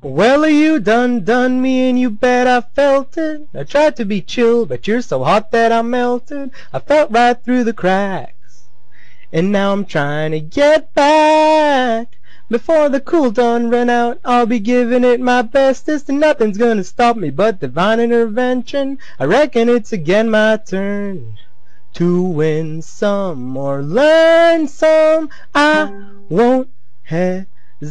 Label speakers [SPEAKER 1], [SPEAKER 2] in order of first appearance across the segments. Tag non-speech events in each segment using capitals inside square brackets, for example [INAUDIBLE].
[SPEAKER 1] Well, you done done me and you bet I felt it. I tried to be chill, but you're so hot that I melted. I felt right through the cracks. And now I'm trying to get back. Before the cool done run out, I'll be giving it my bestest, and nothing's gonna stop me but divine intervention. I reckon it's again my turn to win some or learn some. I won't hesitate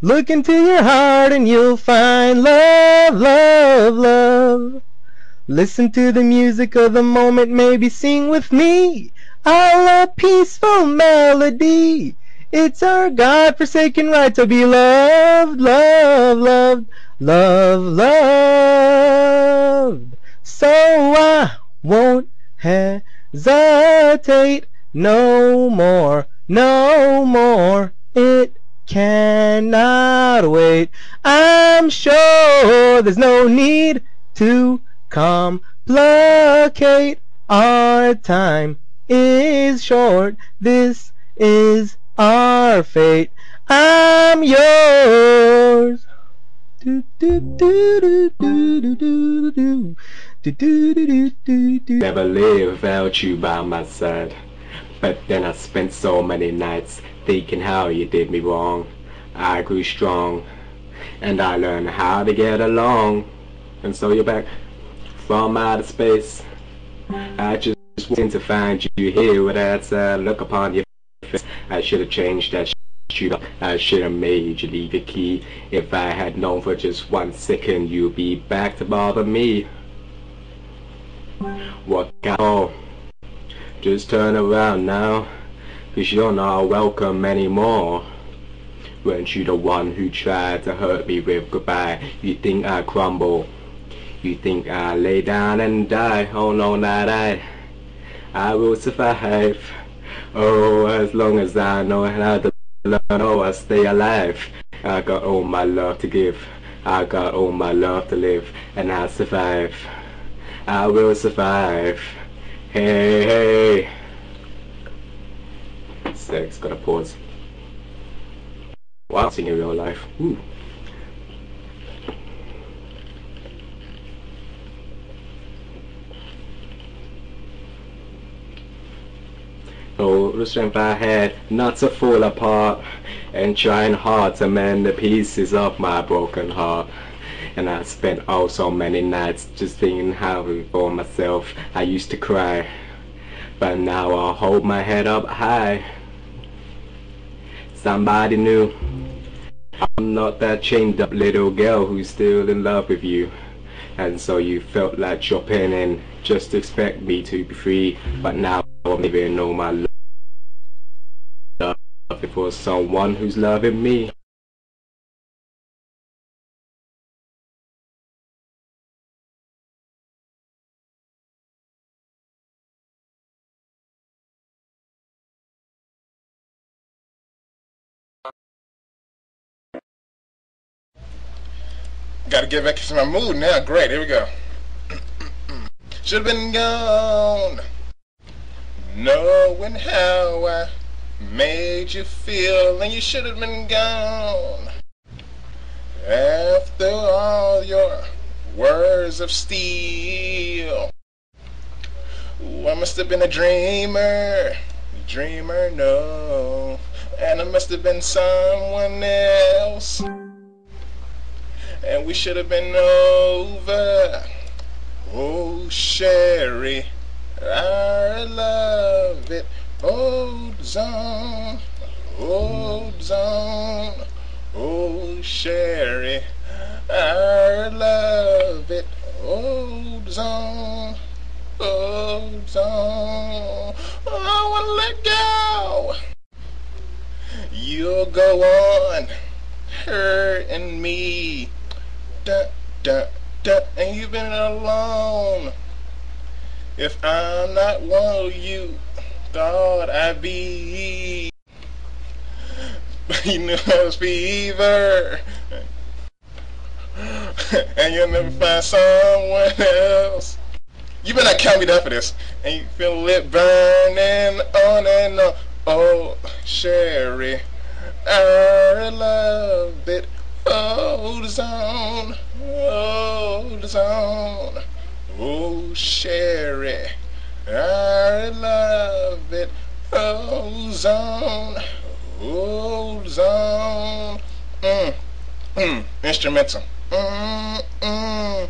[SPEAKER 1] Look into your heart and you'll find love, love, love. Listen to the music of the moment, maybe sing with me. All A peaceful melody. It's our God-forsaken right to be loved, loved, loved, loved, loved. So I won't hesitate no more, no more. It cannot wait. I'm sure there's no need to complicate. Our time is short. This is our fate. I'm yours.
[SPEAKER 2] Never live without you by my side. But then I spent so many nights thinking how you did me wrong. I grew strong and I learned how to get along. And so you're back from outer space. I just wanted to find you here with that look upon your face. I should have changed that shit up. I should have made you leave your key. If I had known for just one second you'd be back to bother me. What oh, just turn around now, you're not welcome anymore. Weren't you the one who tried to hurt me with goodbye? You think I crumble? You think I lay down and die? Oh no, not I. I will survive. Oh, as long as I know how to love, oh, I stay alive. I got all my love to give. I got all my love to live, and I survive. I will survive. Hey, hey. Sex, gotta pause. Wow, sing in real life. Ooh. Oh, strength I had not to fall apart and trying hard to mend the pieces of my broken heart. And I spent oh so many nights just thinking how for myself I used to cry. But now I hold my head up high. Somebody new. I'm not that chained up little girl who's still in love with you. And so you felt like dropping in just expect me to be free. But now I don't even know my love for someone who's loving me.
[SPEAKER 3] Gotta get back into my mood now. Great, here we go. [CLEARS THROAT] Should've been gone, knowing how I made you feel, and you should've been gone. After all your words of steel, Ooh, I must have been a dreamer, dreamer, no, and I must have been someone else and we should have been over. Oh, Sherrie, I love it. Holds on, holds on. Oh, Sherrie, I love it. Holds on, holds on. Oh, I want to let go. You'll go on, hurting me Dun, dun, dun, and you've been alone. If I'm not one of you thought I'd be, [LAUGHS] you know it's fever. [LAUGHS] and you'll never find someone else. You better not count me down for this. And you feel it burning on and on. Oh, Sherrie, I love it. Oh, the zone. Oh, the zone. Oh, Sherrie, I love it. Oh, zone. Oh, zone. Mm, mm, instrumental. Mm, mm,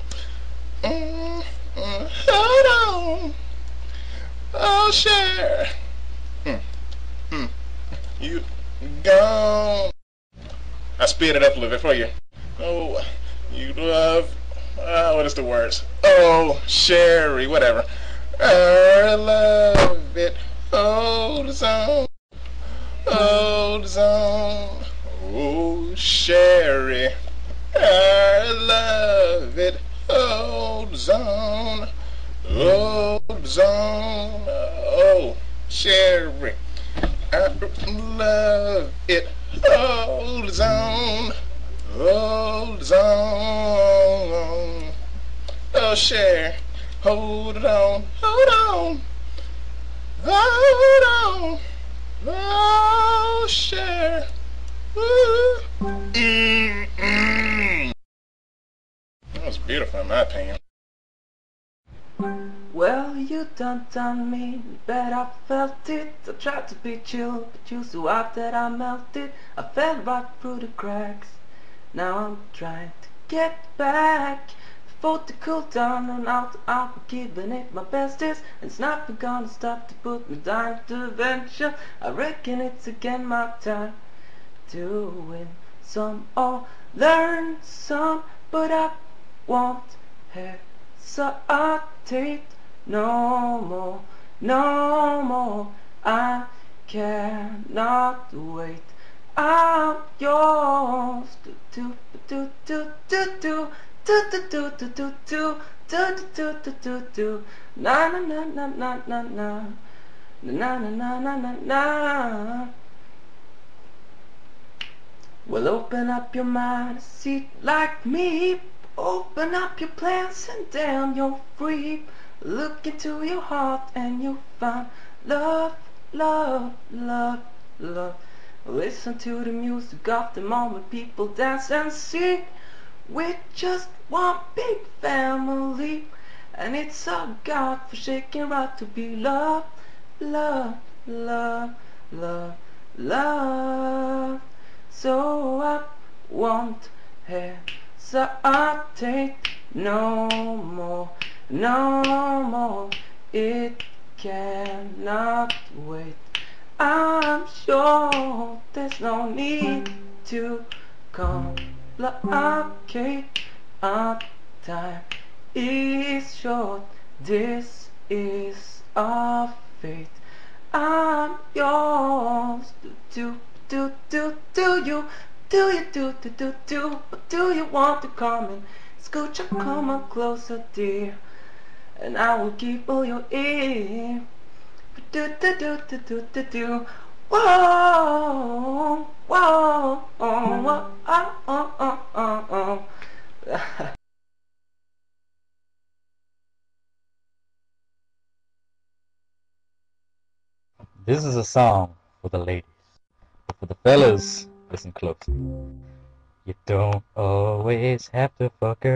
[SPEAKER 3] mm, mm. Hold on. Oh, Sherrie. Mm, mm. You gone. I speed it up a little bit for you. Oh, you love. Uh, what is the words? Oh, Sherrie, whatever. I love it. Oh, the song. Oh. Oh, Sherrie. I love it. Oh, zone. Oh, zone. Oh, Sherrie. I love it. Hold zone. Hold zone. Oh, share. Hold on. Hold on. Hold on. Oh, share. Ooh. Mm -mm. That was beautiful in my opinion.
[SPEAKER 4] Well, you done done me, bet I felt it. I tried to be chill, but you so hot that I melted. I fell right through the cracks. Now I'm trying to get back. Before to cool down and out, I'm giving it my bestest. And it's not gonna stop to put me down to venture. I reckon it's again my time to win some or learn some, but I won't hesitate no more, no more. I cannot wait. I'm yours. Do do do do do do do do do do do do do do do na na na na na na na na na na na na na Well open up your mind, see like me Open up your plans and damn you're free Look into your heart and you'll find love, love, love, love. Listen to the music of the moment people dance and sing. We're just one big family, and it's our God-forsaken right to be loved, love, love, love, love. So I won't hesitate no more. No more, it cannot wait. I'm sure there's no need to complicate. Our time is short, this is our fate. I'm yours. Do, do, do, do you, do you, do, do, do, do, do you want to come and scooch up, come on closer, dear? and I will keep all your ear. Do do do do do do do. Whoa, whoa.
[SPEAKER 1] This is a song for the ladies. But for the fellas, listen closely. You don't always have to fuck her.